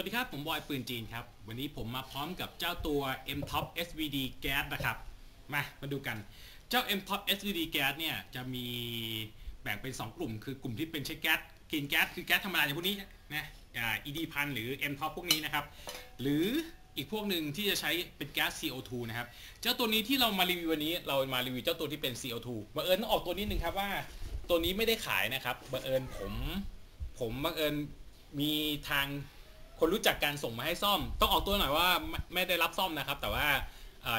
วัสดีครับ ผมบอยปืนจีนครับ วันนี้ผมมาพร้อมกับเจ้าตัว M Top SVD Gas นะครับ มามาดูกัน เจ้า M Top SVD Gas เนี่ยจะมีแบ่งเป็น 2 กลุ่ม คือกลุ่มที่เป็นใช้แก๊สกินแก๊สคือแก๊สธรรมดาอย่างพวกนี้นะอ่า ED พันหรือ M Top พวกนี้นะครับ หรืออีกพวกหนึ่งที่จะใช้เป็นแก๊ส CO2 นะครับ เจ้าตัวนี้ที่เรามารีวิววันนี้เรามารีวิวเจ้าตัวที่เป็น CO2 บังเอิญต้องออกตัวนี้หนึ่งครับว่าตัวนี้ไม่ได้ขายนะครับบังเอิญผมผมบังเอิญมีทาง คนรู้จักกันส่งมาให้ซ่อม ต้องออกตัวหน่อยว่าไม่ไม่ได้รับซ่อมนะครับ แต่ว่า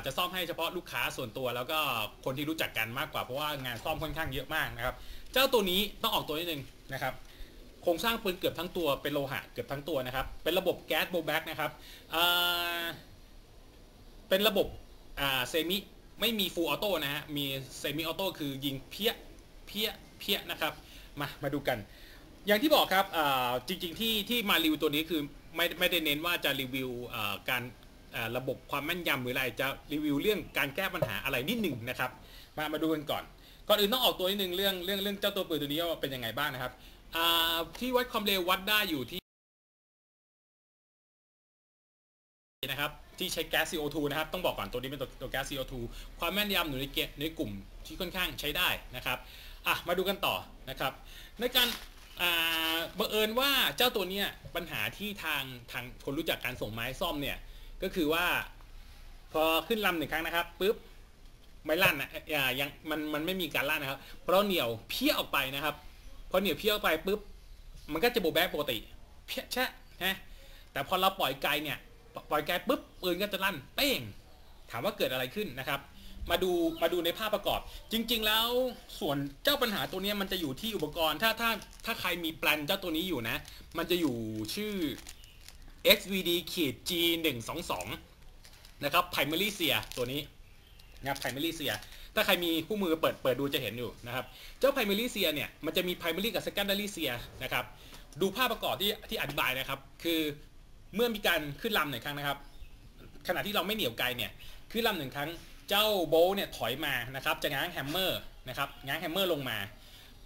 จะซ่อมให้เฉพาะลูกค้าส่วนตัว แล้วก็คนที่รู้จักกันมากกว่าเพราะว่างานซ่อมค่อนข้างเยอะมากนะครับ เจ้าตัวนี้ต้องออกตัวนิดนึงนะครับโครงสร้างปืนเกือบทั้งตัวเป็นโลหะเกือบทั้งตัวนะครับ เป็นระบบแก๊ส blowback นะครับเป็นระบบ semi ไม่มี full auto นะฮะมี semi auto คือยิงเพี้ยเพี้ยเพี้ยนะครับมามาดูกัน อย่างที่บอกครับจริง ๆ ที่ที่มารีวิวตัวนี้คือ ไม่ไม่ได้เน้นว่าจะรีวิวการระบบความแม่นยำหรืออะไรจะรีวิวเรื่องการแก้ปัญหาอะไรนิดหนึ่งนะครับ มามาดูกันก่อน ก่อนอื่นต้องออกตัวนิดนึงเรื่องเรื่องเรื่องเจ้าตัวปืนตัวนี้ว่าเป็นยังไงบ้างนะครับที่วัดความเร็ววัดได้อยู่ที่นะครับที่ใช้แก๊ส CO2 นะครับ ต้องบอกก่อนตัวนี้เป็นตัวตัวแก๊ส CO2 ความแม่นยำอยู่ในเกในกลุ่มที่ค่อนข้างใช้ได้นะครับอะมาดูกันต่อนะครับ ในการ บังเอิญว่าเจ้าตัวเนี้ยปัญหาที่ทางทางคนรู้จักการส่งไม้ซ่อมเนี่ยก็คือว่า พอขึ้นลำหนึ่งครั้งนะครับปุ๊บไม่ลั่นนะอ่ายังมันมันไม่มีการลั่นนะครับ เพราะเหนียวเพี้ยออกไปนะครับพอเหนียวเพี้ยออกไปปุ๊บมันก็จะโบแบกปกติ เพี้ยแชะนะแต่พอเราปล่อยไกลเนี่ยปล่อยไกลปุ๊บปืนก็จะลั่นเป้งถามว่าเกิดอะไรขึ้นนะครับ มาดูมาดูในภาพประกอบ จริง ๆ แล้วส่วนเจ้าปัญหาตัวนี้มันจะอยู่ที่อุปกรณ์ ถ้าถ้าถ้าใครมีแปลนเจ้าตัวนี้อยู่นะ มันจะอยู่ชื่อ XVD ขีด G 1 2 2นะครับ Primary s e a ตัวนี้นะครับ Primary s e a ถ้าใครมีคู่มือเปิดเปิดดูจะเห็นอยู่นะครับ เจ้า Primary s e a เนี่ยมันจะมี Primary กับ Secondary s e a นะครับ ดูภาพประกอบที่ที่อธิบายนะครับ คือเมื่อมีการขึ้นลำหนึ่งครั้งนะครับ ขณะที่เราไม่เหนี่ยวไกเนี่ยขึ้นลำหนึ่งครั้ง เจ้า bolt เนี่ยถอยมานะครับจะง้าง hammer นะครับง้าง hammer ลงมา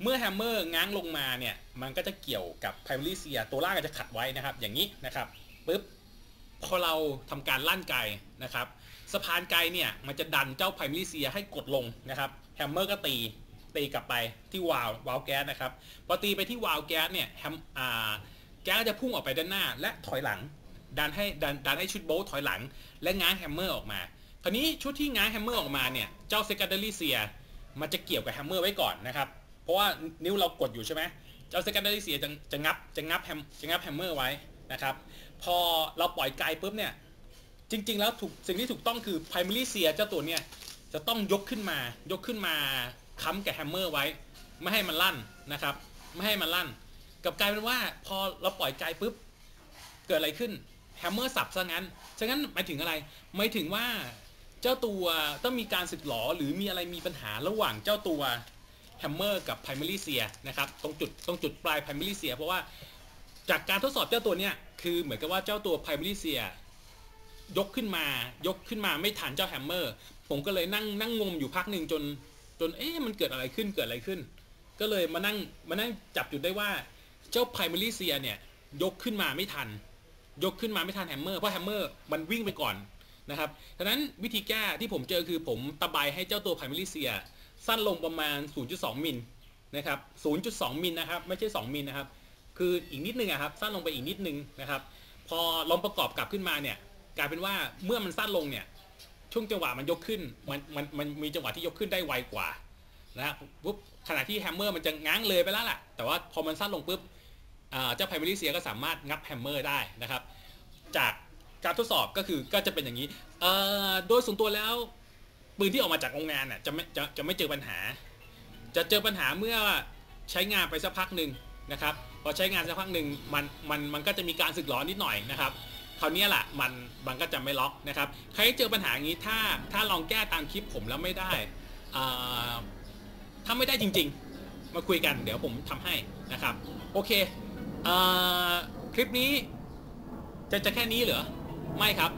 เมื่อ hammer ง้างลงมาเนี่ยมันก็จะเกี่ยวกับ primary s e a ตัวล่างก็จะขัดไว้นะครับ อย่างนี้นะครับปึ๊บพอเราทำการลั่นไกนะครับสะพานไกเนี่ยมันจะดันเจ้า primary s e a ให้กดลงนะครับhammer ก็ตีตีกลับไปที่วาล์ววาล์วแก๊สนะครับพอตีไปที่วาล์วแก๊สเนี่ยแฮมอ่าแก๊สจะพุ่งออกไปด้านหน้าและถอยหลัง ดันให้ดันดันให้ชุด bolt ถอยหลัง และง้าง hammer ออกมา คราวนี้ชุดที่ง้าง hammer ออกมาเนี่ย เจ้า secondary s e a มันจะเกี่ยวกับ hammer ไว้ก่อนนะครับ เพราะว่านิ้วเรากดอยู่ใช่ไหมเจ้า secondary s e a จะจะงับจะงับแฮมจะงับ hammer ไว้นะครับ พอเราปล่อยไกปุ๊บเนี่ย จริง ๆ แล้วถูกสิ่งที่ถูกต้องคือ primary s e a เจ้าตัวเนี่ยจะต้องยกขึ้นมายกขึ้นมาค้ำกับ hammer ไว้ ไม่ให้มันลั่นนะครับ ไม่ให้มันลั่น กับกลายเป็นว่าพอเราปล่อยไกปุ๊บเกิดอะไรขึ้น hammer สับซะงั้นฉะนั้นหมายถึงอะไรหมายถึงว่า เจ้าตัวต้องมีการสึกหรอหรือมีอะไรมีปัญหาระหว่างเจ้าตัวแฮมเมอร์กับ primary s e a นะครับตรงจุดตรงจุดปลาย primary s e a เพราะว่าจากการทดสอบเจ้าตัวเนี้ยคือเหมือนกับว่าเจ้าตัว primary s e a ยกขึ้นมายกขึ้นมาไม่ทันเจ้า hammer ผมก็เลยนั่งนั่งงมอยู่พักหนึ่งจนจนเอ๊ะมันเกิดอะไรขึ้นเกิดอะไรขึ้น ก็เลยมานั่งมานั่งจับจุดได้ว่าเจ้า primary s e a เนี่ยยกขึ้นมาไม่ทัน ยกขึ้นมาไม่ทัน hammer เพราะ hammer มันวิ่งไปก่อน นะครับดังนั้นวิธีแก้ที่ผมเจอคือผมตะไบให้เจ้าตัว primary s e a สั้นลงประมาณ 0.2 มิลนะครับ 0.2 มิลนะครับ ไม่ใช่ 2 มิลนะครับ คืออีกนิดนึงอะครับ สั้นลงไปอีกนิดนึงนะครับ พอลองประกอบกลับขึ้นมาเนี่ย กลายเป็นว่าเมื่อมันสั้นลงเนี่ย ช่วงจังหวะมันยกขึ้น มัน มัน มันมีจังหวะที่ยกขึ้นได้ไวกว่านะครับปุ๊บ ขณะที่ hammer มันจะง้างเลยไปแล้วแหละ แต่ว่าพอมันสั้นลงปุ๊บเจ้า primary sear ก็สามารถงับ hammer ได้นะครับ จาก การทดสอบก็คือก็จะเป็นอย่างนี้โดยส่วนตัวแล้วปืนที่ออกมาจากโรงงานน่ะจะไม่จะจะไม่เจอปัญหา จะเจอปัญหาเมื่อใช้งานไปสักพักหนึ่งนะครับพอใช้งานสักพักหนึ่งมันมันมันก็จะมีการสึกหรอนิดหน่อยนะครับคราวนี้แหละมันมันก็จะไม่ล็อกนะครับใครเจอปัญหาอย่างนี้ถ้าถ้าลองแก้ตามคลิปผมแล้วไม่ได้ถ้าไม่ได้จริง ๆ มาคุยกันเดี๋ยวผมทำให้นะครับ โอเคคลิปนี้จะจะแค่นี้เหรอ ไม่ครับ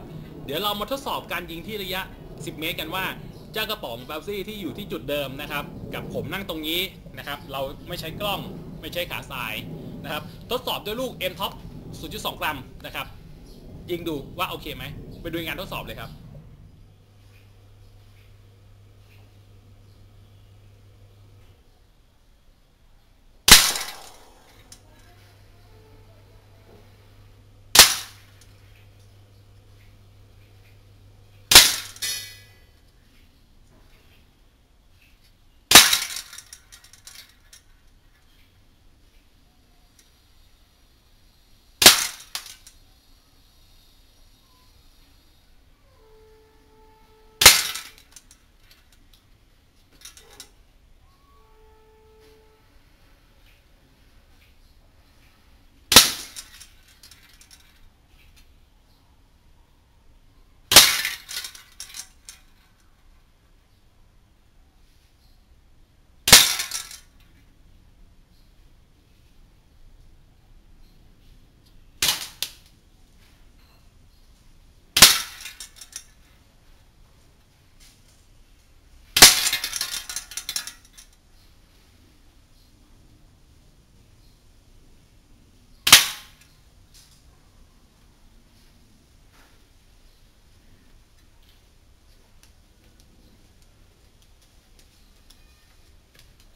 เดี๋ยวเรามาทดสอบการยิงที่ระยะ 10 เมตรกันว่าเจ้ากระป๋องเบลซี่ที่อยู่ที่จุดเดิมนะครับ กับผมนั่งตรงนี้นะครับ เราไม่ใช้กล้องไม่ใช้ขาทรายนะครับ ทดสอบด้วยลูก M Top 0.2 กรัมนะครับ ยิงดูว่าโอเคไหมไปดูงานทดสอบเลยครับ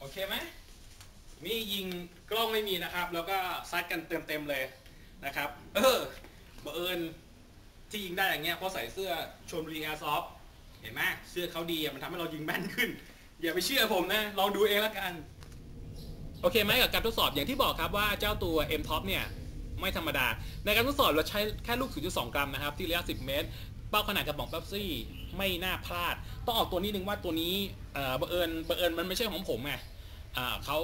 โอ เคไหมนี่ยิงกล้องไม่มีนะครับ แล้วก็ซัดกันเต็มๆเลยนะครับ เออบังเอิญที่ยิงได้อย่างเงี้ยเพราะใส่เสื้อชมรีแอร์ซอฟเห็นไหมเสื้อเขาดีอะมันทำให้เรายิงแม่นขึ้น อย่าไปเชื่อผมนะ ลองดูเองล้วกัน โอเคไหมกับการทดสอบอย่างที่บอกครับว่าเจ้าตัว M Top เนี่ย ไม่ธรรมดา ในการทดสอบเราใช้แค่ลูก 0.2 กรัมนะครับ ที่ระยะ 10 เมตร เป้าขนาดกระป๋องเป๊ปซี่ไม่น่าพลาด ต้องออกตัวนี้นึงว่าตัวนี้เออบังเอิญบังเอิญมันไม่ใช่ของผมไง เขา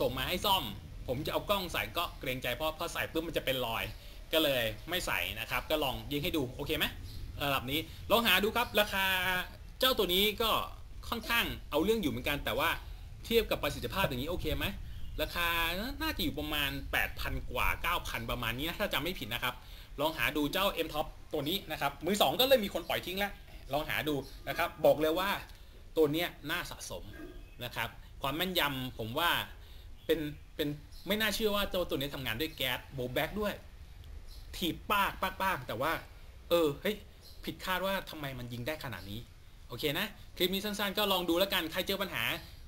ส่งมาให้ซ่อม ผมจะเอากล้องใส่ก็เกรงใจเพราะพอใส่ปุ๊บมันจะเป็นรอย ก็เลยไม่ใส่นะครับ ก็ลองยิงให้ดูโอเคไหมระดับนี้ลองหาดูครับราคาเจ้าตัวนี้ก็ค่อนข้างเอาเรื่องอยู่เหมือนกัน แต่ว่าเทียบกับประสิทธิภาพอย่างนี้โอเคไหมราคาน่าจะอยู่ประมาณ 8,000 กว่า 9,000 ประมาณนี้นะถ้าจำไม่ผิดนะครับ ลองหาดูเจ้า M Top ตัวนี้นะครับ มือ 2 ก็เลยมีคนปล่อยทิ้งแล้ว ลองหาดูนะครับ บอกเลยว่าตัวเนี้ยน่าสะสมนะครับ ความแม่นยำผมว่าเป็นเป็นไม่น่าเชื่อว่าเจ้าตัวนี้ทำงานด้วยแก๊สโบแบ็กด้วย ถีบปากปากปากแต่ว่า เออเฮ้ยผิดคาดว่าทำไมมันยิงได้ขนาดนี้ โอเคนะ คลิปนี้สั้นๆ ก็ลองดูแล้วกันใครเจอปัญหา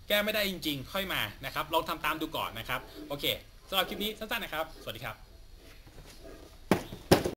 แก้ไม่ได้จริง ๆ ค่อยมานะครับลองทำตามดูก่อนนะครับ โอเคสำหรับคลิปนี้สั้นๆนะครับ สวัสดีครับ